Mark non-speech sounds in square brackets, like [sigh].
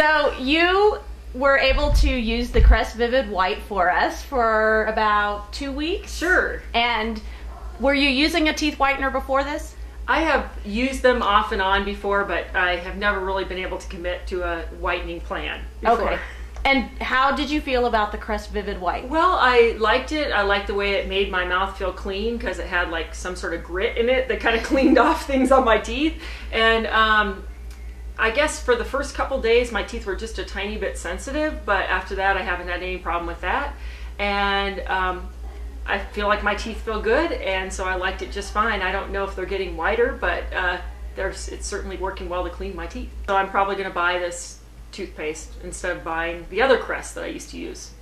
So you were able to use the Crest Vivid White for us for about two weeks. Sure. And were you using a teeth whitener before this? I have used them off and on before, but I have never really been able to commit to a whitening plan before. Okay. And how did you feel about the Crest Vivid White? Well, I liked it. I liked the way it made my mouth feel clean because it had like some sort of grit in it that kind of [laughs] cleaned off things on my teeth. And um, I guess for the first couple days, my teeth were just a tiny bit sensitive, but after that, I haven't had any problem with that. And um, I feel like my teeth feel good, and so I liked it just fine. I don't know if they're getting whiter, but uh, there's, it's certainly working well to clean my teeth. So I'm probably going to buy this toothpaste instead of buying the other Crest that I used to use.